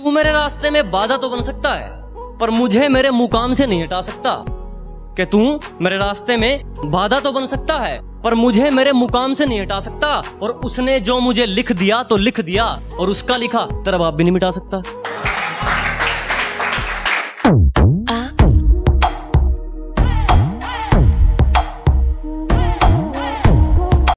तू मेरे रास्ते में बाधा तो बन सकता है, पर मुझे मेरे मुकाम से नहीं हटा सकता। कि तू मेरे रास्ते में बाधा तो बन सकता है, पर मुझे मेरे मुकाम से नहीं हटा सकता। और उसने जो मुझे लिख दिया तो लिख दिया, और उसका लिखा, तेरा बाप भी नहीं मिटा सकता।